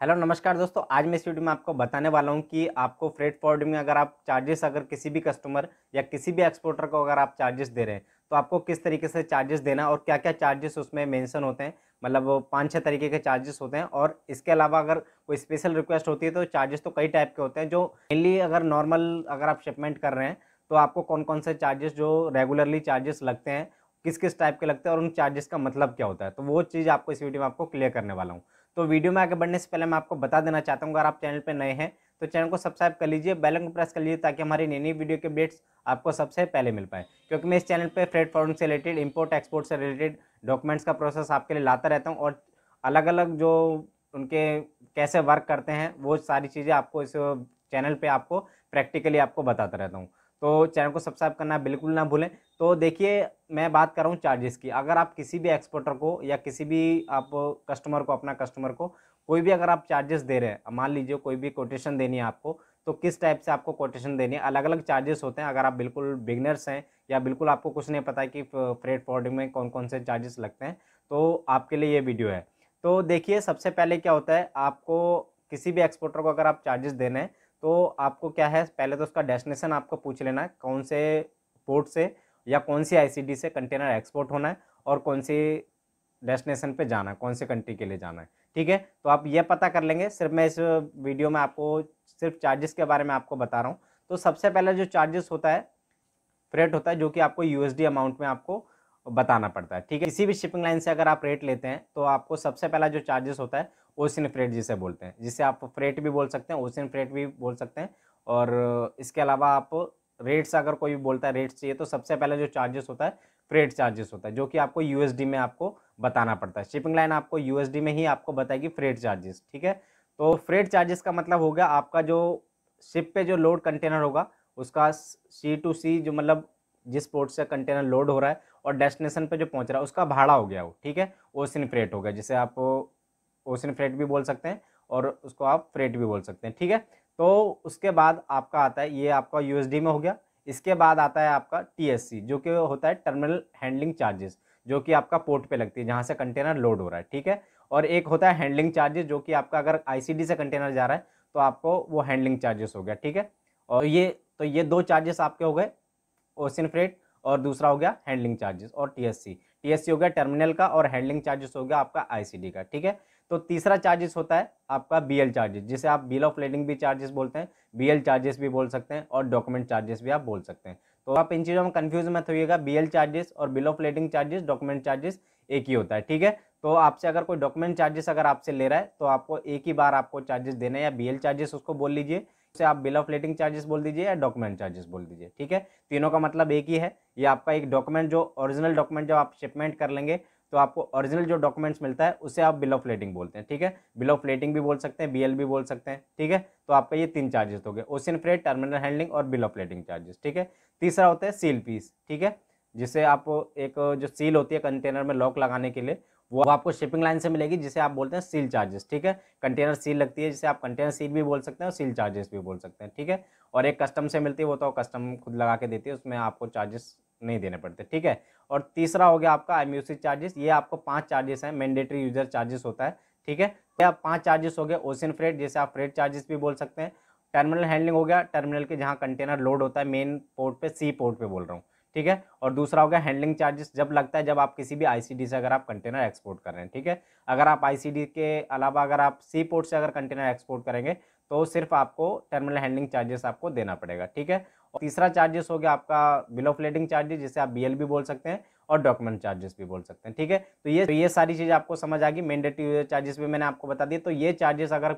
Hello, नमस्कार दोस्तों। आज मैं इस वीडियो में आपको बताने वाला हूँ कि आपको फ्रेट फॉरवर्डिंग में अगर आप चार्जेस अगर किसी भी कस्टमर या किसी भी एक्सपोर्टर को अगर आप चार्जेस दे रहे हैं तो आपको किस तरीके से चार्जेस देना और क्या क्या चार्जेस उसमें मेंशन होते हैं? मतलब पाँच छः तरीके के चार्जेस होते हैं और इसके अलावा अगर कोई स्पेशल रिक्वेस्ट होती है तो चार्जेस तो कई टाइप के होते हैं, जो मेनली अगर नॉर्मल अगर आप शिपमेंट कर रहे हैं तो आपको कौन कौन से चार्जेस जो रेगुलरली चार्जेस लगते हैं किस किस टाइप के लगते हैं और उन चार्जेस का मतलब क्या होता है? तो वो चीज़ आपको इस वीडियो में आपको क्लियर करने वाला हूँ। तो वीडियो में आगे बढ़ने से पहले मैं आपको बता देना चाहता हूँ, अगर आप चैनल पर नए हैं तो चैनल को सब्सक्राइब कर लीजिए, बेल को प्रेस कर लीजिए, ताकि हमारी नई नई वीडियो के अपडेट्स आपको सबसे पहले मिल पाए। क्योंकि मैं इस चैनल पर फ्रेड फॉर्म से रिलेटेड इम्पोर्ट एक्सपोर्ट से रिलेटेड डॉक्यूमेंट्स का प्रोसेस आपके लिए लाता रहता हूँ, और अलग अलग जो उनके कैसे वर्क करते हैं, वो सारी चीज़ें आपको इस चैनल पे आपको प्रैक्टिकली आपको बताता रहता हूँ। तो चैनल को सब्सक्राइब करना बिल्कुल ना भूलें। तो देखिए, मैं बात कर रहा हूँ चार्जेस की। अगर आप किसी भी एक्सपोर्टर को या किसी भी आप कस्टमर को, अपना कस्टमर को कोई भी अगर आप चार्जेस दे रहे हैं, मान लीजिए कोई भी कोटेशन देनी है आपको तो किस टाइप से आपको कोटेशन देनी है? अलग अलग चार्जेस होते हैं। अगर आप बिल्कुल बिगनर्स हैं या बिल्कुल आपको कुछ नहीं पता है कि फ्रेड फॉरवर्डिंग में कौन कौन से चार्जेस लगते हैं तो आपके लिए ये वीडियो है। तो देखिए, सबसे पहले क्या होता है, आपको किसी भी एक्सपोर्टर को अगर आप चार्जेस देने हैं तो आपको क्या है, पहले तो उसका डेस्टिनेशन आपको पूछ लेना है, कौन से पोर्ट से या कौन सी आईसीडी से कंटेनर एक्सपोर्ट होना है और कौन सी डेस्टिनेशन पे जाना है, कौन से कंट्री के लिए जाना है। ठीक है तो आप ये पता कर लेंगे। सिर्फ़ मैं इस वीडियो में आपको सिर्फ़ चार्जेस के बारे में आपको बता रहा हूँ। तो सबसे पहले जो चार्जेस होता है फ्रेट होता है, जो कि आपको यूएसडी अमाउंट में आपको बताना पड़ता है, ठीक है? किसी भी शिपिंग लाइन से अगर आप रेट लेते हैं तो आपको सबसे पहला जो चार्जेस होता है ओसिन फ्रेट जिसे बोलते हैं। जिसे आप फ्रेट भी बोल सकते हैं ओसिन फ्रेट भी बोल सकते हैं। और इसके अलावा आप रेट्स अगर कोई भी बोलता है रेट्स चाहिए तो सबसे पहले जो चार्जेस होता है फ्रेट चार्जेस होता है, जो कि आपको यूएसडी में आपको बताना पड़ता है। शिपिंग लाइन आपको यूएसडी में ही आपको बताएगी फ्रेट चार्जेस ठीक है? तो फ्रेट चार्जेस का मतलब हो गया आपका जो शिप पे जो लोड कंटेनर होगा, उसका सी टू सी जो मतलब जिस पोर्ट से कंटेनर लोड हो रहा है और डेस्टिनेशन पे जो पहुँच रहा है, उसका भाड़ा हो गया वो, ठीक है? ओसिन फ्रेट हो गया, जिसे आप ओसिन फ्रेट भी बोल सकते हैं और उसको आप फ्रेट भी बोल सकते हैं, ठीक है? तो उसके बाद आपका आता है, ये आपका यूएसडी में हो गया, इसके बाद आता है आपका टीएससी जो कि होता है टर्मिनल हैंडलिंग चार्जेस जो कि आपका पोर्ट पे लगती है, जहाँ से कंटेनर लोड हो रहा है, ठीक है? और एक होता है हैंडलिंग चार्जेस जो कि आपका अगर आईसीडी से कंटेनर जा रहा है तो आपको वो हैंडलिंग चार्जेस हो गया, ठीक है? और ये तो ये दो चार्जेस आपके हो गए ओसिन फ्रेट और दूसरा हो गया हैंडलिंग चार्जेस और टीएससी टीएससी हो गया टर्मिनल का और हैंडलिंग चार्जेस हो गया आपका आईसीडी का, ठीक है? तो तीसरा चार्जेस होता है आपका बीएल चार्जेस जिसे आप बिल ऑफ़ लेडिंग भी चार्जेस बोलते हैं बीएल चार्जेस भी बोल सकते हैं और डॉक्यूमेंट चार्जेस भी आप बोल सकते हैं। तो आप इन चीज़ों में कन्फ्यूज़ मत होइएगा बीएल चार्जेस और bill of lading charges document charges एक ही होता है, ठीक है? तो आपसे अगर कोई डॉक्यूमेंट चार्जेस अगर आपसे ले रहा है तो आपको एक ही बार आपको चार्जेस देना है या बी चार्जेस उसको बोल लीजिए। उसे आप बिल ऑफ़ लेटिंग चार्जेस बोल दीजिए या डॉक्यूमेंट चार्जेस बोल दीजिए, ठीक है? तीनों का मतलब एक ही है। ये आपका एक डॉक्यूमेंट जो ओरिजिनल डॉक्यूमेंट जब आप शिपमेंट कर लेंगे तो आपको ओरिजिनल जो डॉक्यूमेंट्स मिलता है, उसे आप बिल ऑफ़ लेटिंग बोलते हैं, ठीक है? बिल ऑफ़ लेटिंग भी बोल सकते हैं बीएल भी बोल सकते हैं, ठीक है? तो आपका ये तीन चार्जेस हो गए ओशियन फ्रेट टर्मिनल हैंडलिंग और बिल ऑफ़ लेटिंग चार्जेस ठीक है? तीसरा होता है सील फ़ीस ठीक है? जिसे आप एक, जो सील होती है कंटेनर में लॉक लगाने के लिए, वो आपको शिपिंग लाइन से मिलेगी, जिसे आप बोलते हैं सील चार्जेस ठीक है? कंटेनर सील लगती है, जिसे आप कंटेनर सील भी बोल सकते हैं और सील चार्जेस भी बोल सकते हैं, ठीक है? और एक कस्टम से मिलती है, वो तो कस्टम खुद लगा के देती है, उसमें आपको चार्जेस नहीं देने पड़ते, ठीक है? और तीसरा हो गया आपका आई चार्जेस ये आपको पाँच चार्जेस हैं मैंडेटरी यूज़र चार्जेस होता है, ठीक है? या पाँच चार्जेस हो गए ओशन फ्रेट जैसे आप फ्रेट चार्जेस भी बोल सकते हैं। टर्मिनल हैंडलिंग हो गया टर्मिनल के जहाँ कंटेनर लोड होता है मेन पोर्ट पे सी पोर्ट पे बोल रहा हूँ। ठीक है? और दूसरा हो गया हैंडलिंग चार्जेस जब लगता है जब आप किसी भी आईसीडी से अगर आप कंटेनर एक्सपोर्ट कर रहे हैं, ठीक है? अगर आप आईसीडी के अलावा अगर आप सी पोर्ट से अगर कंटेनर एक्सपोर्ट करेंगे तो सिर्फ़ आपको टर्मिनल हैंडलिंग चार्जेस आपको देना पड़ेगा, ठीक है? और तीसरा चार्जेस हो गया आपका बिल ऑफ़ लेडिंग चार्जेस जिसे आप बी भी बोल सकते हैं और डॉक्यूमेंट चार्जेस भी बोल सकते हैं, ठीक है? तो ये तो ये सारी चीज़ आपको समझ आ गई। मैंडेटरी चार्जेस भी मैंने आपको बता दिया तो ये चार्जेस अगर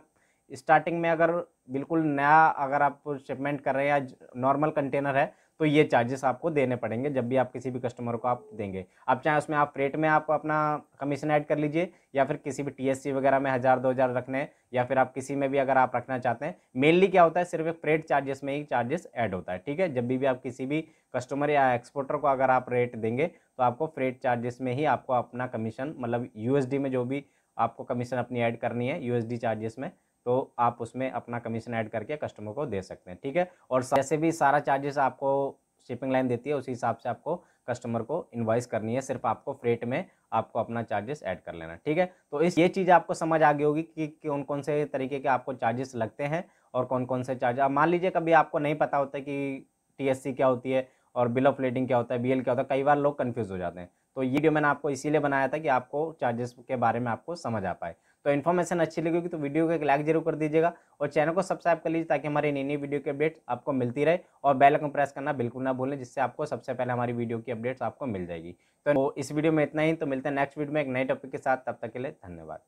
स्टार्टिंग में अगर बिल्कुल नया अगर आप शिपमेंट कर रहे हैं या नॉर्मल कंटेनर है तो ये चार्जेस आपको देने पड़ेंगे जब भी आप किसी भी कस्टमर को आप देंगे। अब चाहे उसमें आप रेट में आप अपना कमीशन ऐड कर लीजिए या फिर किसी भी टीएससी वगैरह में हज़ार, दो हज़ार रखने या फिर आप किसी में भी अगर आप रखना चाहते हैं मेनली क्या होता है, सिर्फ़ एक फ्रेट चार्जेस में ही चार्जेस ऐड होता है, ठीक है? जब भी आप किसी भी कस्टमर या एक्सपोर्टर को अगर आप रेट देंगे तो आपको फ्रेट चार्जेस में ही आपको अपना कमीशन मतलब यूएसडी में जो भी आपको कमीशन अपनी ऐड करनी है यूएसडी चार्जेस में तो आप उसमें अपना कमीशन ऐड करके कस्टमर को दे सकते हैं, ठीक है? और जैसे भी सारा चार्जेस आपको शिपिंग लाइन देती है, उसी हिसाब से आपको कस्टमर को इन्वाइस करनी है, सिर्फ़ आपको फ्रेट में आपको अपना चार्जेस ऐड कर लेना, ठीक है? तो इस, ये चीज़ आपको समझ आ गई होगी कि कौन कौन से तरीके के आपको चार्जेस लगते हैं और कौन कौन से चार्ज मान लीजिए कभी आपको नहीं पता होता कि टीएससी क्या होती है और बिल ऑफ़ लेटिंग क्या होता है बीएल क्या होता है, कई बार लोग कन्फ्यूज़ हो जाते हैं। तो ये वीडियो मैंने आपको इसीलिए बनाया था कि आपको चार्जेस के बारे में आपको समझ आ पाए। तो इन्फॉर्मेशन अच्छी लगी होगी तो वीडियो को एक लाइक ज़रूर कर दीजिएगा और चैनल को सब्सक्राइब कर लीजिए ताकि हमारी नई नई वीडियो की अपडेट्स आपको मिलती रहे और बेल आइकन प्रेस करना बिल्कुल ना भूलें, जिससे आपको सबसे पहले हमारी वीडियो की अपडेट्स आपको मिल जाएगी। तो इस वीडियो में इतना ही तो मिलते हैं नेक्स्ट वीडियो में एक नए टॉपिक के साथ, तब तक के लिए धन्यवाद।